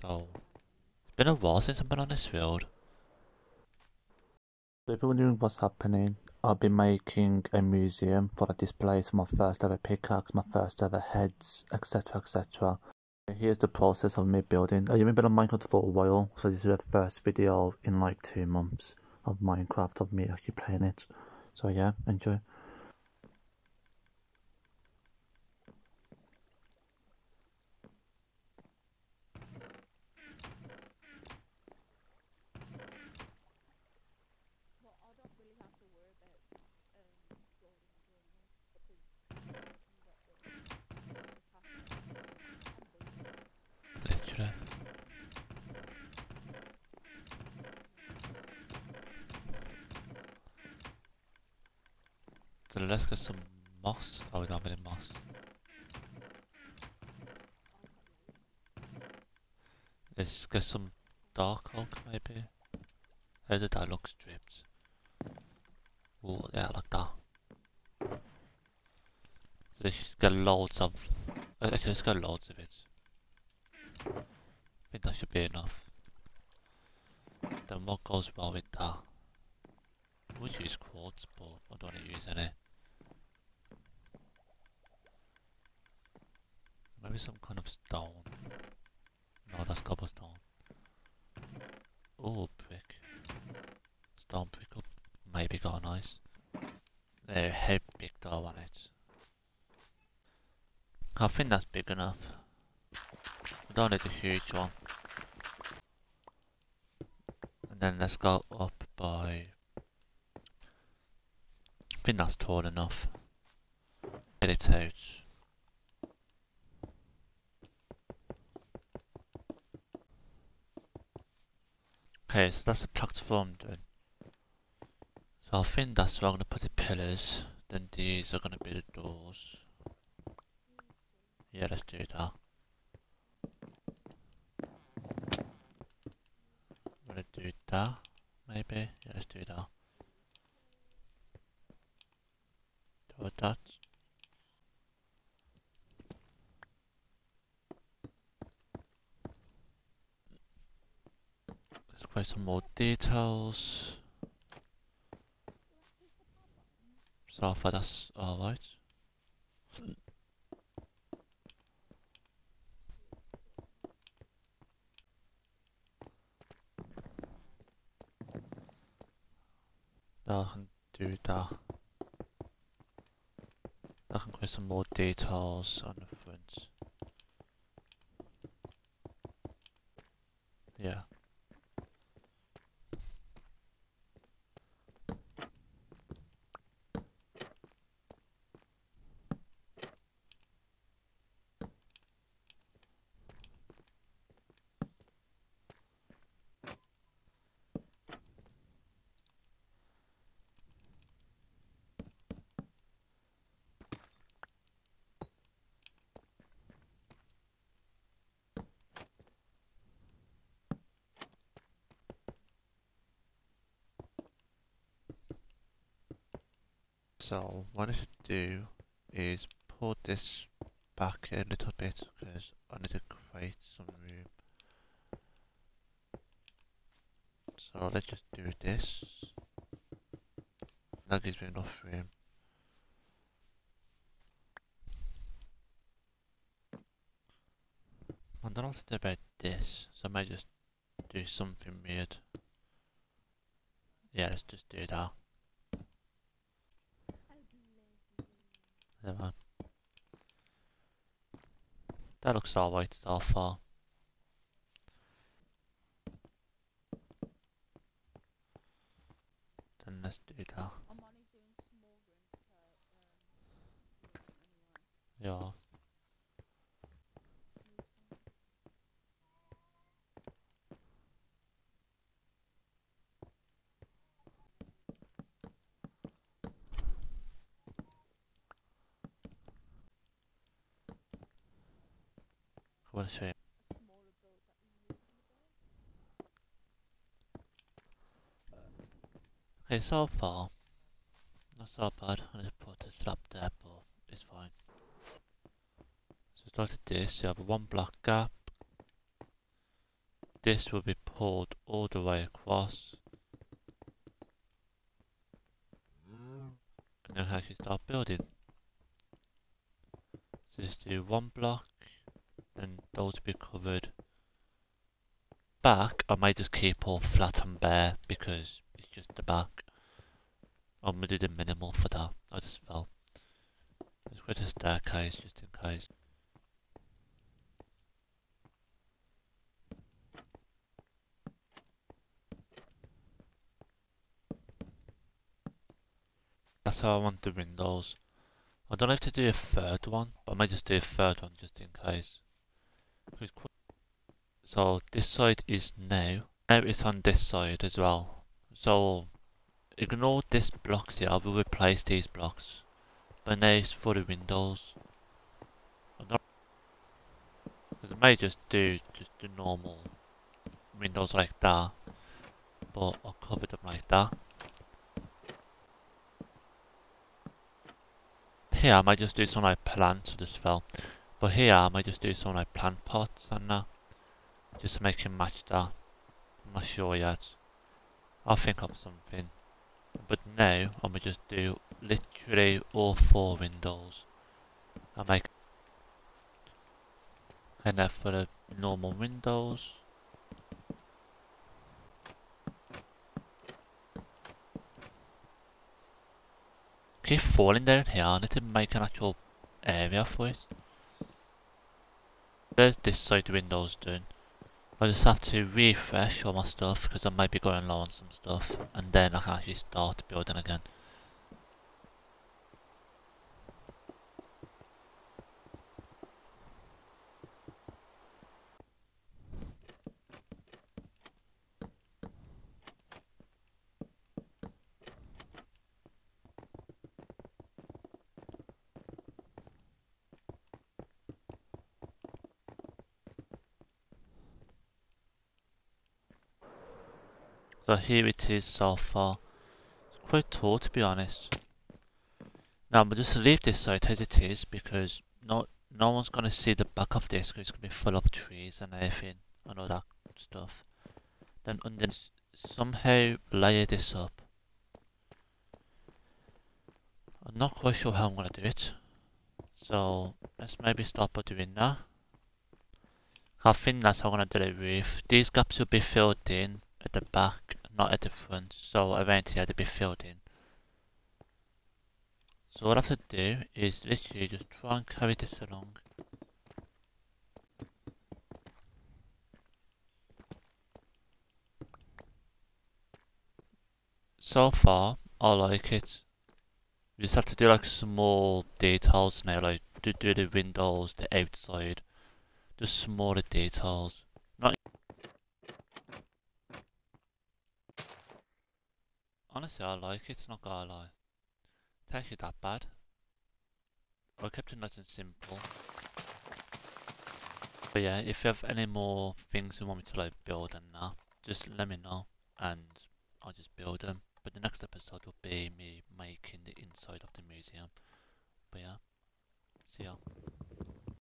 So, it's been a while since I've been on this field. So if you're wondering what's happening, I'll be making a museum for a display for my first ever pickaxe, my first ever heads, etc. etc. Here's the process of me building. I've been on Minecraft for a while, so this is the first video in like two months of Minecraft of me actually playing it. So yeah, enjoy. Literally. So let's get some moss. Oh, we don't have any moss. Let's get some dark oak, maybe. How did that look stripped? Oh, yeah, like that. So let's get loads of. uh, Actually, let's get loads of it. I think that should be enough. Then what goes well with that? Would use quartz, but I don't want to use any. Some kind of stone. No, that's cobblestone. Oh, brick. Stone brick up. Maybe got nice. There, how big do I want it? I think that's big enough. I don't need a huge one. And then let's go up by... I think that's tall enough. Get it out. Okay, so that's the platform done. So I think that's where I'm going to put the pillars. Then these are going to be the doors. Yeah, let's do that. I'm gonna do that, maybe. Yeah, let's do that. Do that. Some more details. So far that's alright. I can do that. I can create some more details on the front. Yeah. So what I should do is pull this back a little bit because I need to create some room. So let's just do this. That gives me enough room. I don't know what to do about this, so I might just do something weird. Yeah, let's just do that. Never mind. That looks alright so far. Then let's do that. I'm only doing small rooms per um, anyway. Yeah. Show. A day. Okay, so far, not so bad. I just put a slab there, but it's fine. So it's like this, you have a one block gap, this will be pulled all the way across. And then actually start building. So just do one block, will be covered. Back, I might just keep all flat and bare because it's just the back. I'm gonna do the minimal for that. I just fell. Let's go to staircase just in case. That's how I want the windows. I don't have to do a third one, but I might just do a third one just in case. So this side is now. Now it's on this side as well. So ignore this blocks here, I will replace these blocks. But now it's for the windows. Not, I may just do just the normal windows like that. But I'll cover them like that. Here I might just do some like plants as well. But here I might just do some like plant pots and that. Just to make it match that. I'm not sure yet. I'll think of something. But now I'm gonna just do literally all four windows. I make and then for the normal windows. Keep falling down here, I need to make an actual area for it. There's this side windows done. I just have to refresh all my stuff because I might be going low on some stuff and then I can actually start building again. So here it is so far. It's quite tall to be honest. Now I'm just leave this site as it is because no no one's gonna see the back of this because it's gonna be full of trees and everything and all that stuff. Then and then somehow layer this up. I'm not quite sure how I'm gonna do it. So let's maybe start by doing that. I think that's how I'm gonna do the roof. These gaps will be filled in at the back not a front, so eventually had to be filled in. So what I have to do is literally just try and carry this along. So far, I like it. You just have to do like small details now, like to do the windows, the outside, just smaller details. Honestly, I like it, not gonna lie. It's actually that bad. I kept it nice and simple. But yeah, if you have any more things you want me to like build and that, just let me know and I'll just build them. But the next episode will be me making the inside of the museum. But yeah, see ya.